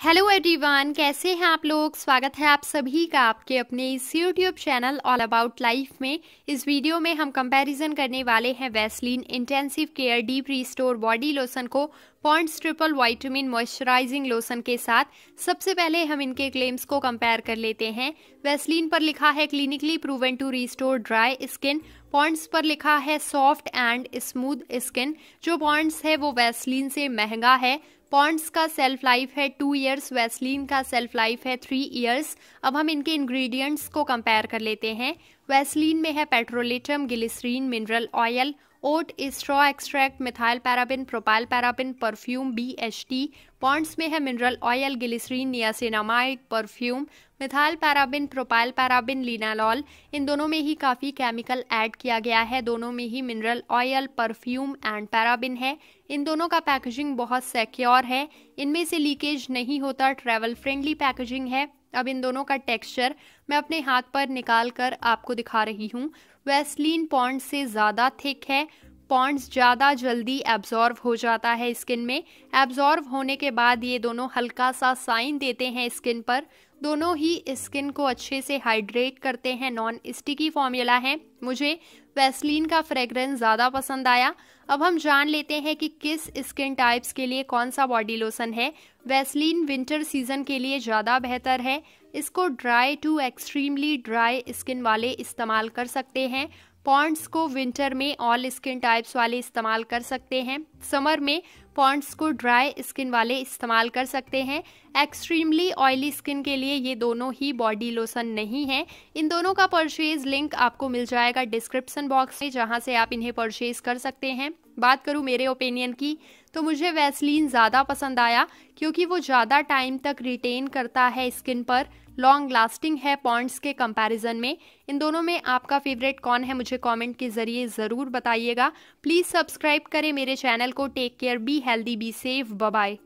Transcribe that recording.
Hello everyone कैसे हैं आप लोग? स्वागत है आप सभी का आपके अपने इस YouTube channel all about life में। इस वीडियो में हम कंपैरिजन करने वाले हैं Vaseline intensive care deep restore body lotion को Pond's triple vitamin moisturising lotion के साथ। सबसे पहले हम इनके क्लेम्स को कंपेयर कर लेते हैं। वैसलीन पर लिखा है clinically proven to restore dry skin Pond's पर लिखा है सॉफ्ट एंड स्मूथ स्किन जो पॉइंट्स है वो वैसलीन से महँगा है। पॉन्ड्स का सेल्फ लाइफ है टू इयर्स वैसलीन का सेल्फ लाइफ है थ्री इयर्स अब हम इनके इंग्रेडिएंट्स को कंपेयर कर लेते हैं। वैसलीन में है petrolatum glycerin mineral oil oat straw extract, methyl paraben, propyl paraben, perfume B H T Pond's में है mineral oil, glycerin, niacinamide, perfume, methyl paraben, propyl paraben, linalool. इन दोनों में ही काफ़ी केमिकल ऐड किया गया है। दोनों में ही mineral oil, perfume and paraben है। इन दोनों का पैकेजिंग बहुत सिक्योर है। इनमें से लीकेज नहीं होता ट्रैवल फ्रेंडली पैकेजिंग है। अब इन दोनों का टेक्सचर मैं अपने हाथ पर निकाल कर आपको दिखा रही हूँ। वेस्लिन पॉन्ड से ज़्यादा थिक है। पॉन्ड्स ज़्यादा जल्दी एब्जॉर्व हो जाता है स्किन में। एब्जॉर्व होने के बाद ये दोनों हल्का सा साइन देते हैं स्किन पर। दोनों ही स्किन को अच्छे से हाइड्रेट करते हैं नॉन स्टिकी फॉर्मूला है। मुझे वेस्लिन का फ्रेग्रेंस ज़्यादा पसंद आया। अब हम जान लेते हैं कि किस स्किन टाइप्स के लिए कौन सा बॉडी लोशन है। वेस्लिन विंटर सीज़न के लिए ज़्यादा बेहतर है। इसको dry to extremely dry skin वाले इस्तेमाल कर सकते हैं। पॉन्ड्स को विंटर में ऑल स्किन टाइप्स वाले इस्तेमाल कर सकते हैं। समर में पॉन्ड्स को ड्राई स्किन वाले इस्तेमाल कर सकते हैं। एक्सट्रीमली ऑयली स्किन के लिए ये दोनों ही बॉडी लोशन नहीं है। इन दोनों का परचेज लिंक आपको मिल जाएगा डिस्क्रिप्शन बॉक्स में, जहाँ से आप इन्हें परचेज कर सकते हैं। बात करूँ मेरे ओपिनियन की तो मुझे वैसलीन ज़्यादा पसंद आया क्योंकि वो ज़्यादा टाइम तक रिटेन करता है स्किन पर। लॉन्ग लास्टिंग है पॉइंट्स के कंपैरिजन में। इन दोनों में आपका फेवरेट कौन है मुझे कमेंट के ज़रिए ज़रूर बताइएगा। प्लीज़ सब्सक्राइब करें मेरे चैनल को। Take care be healthy be safe bye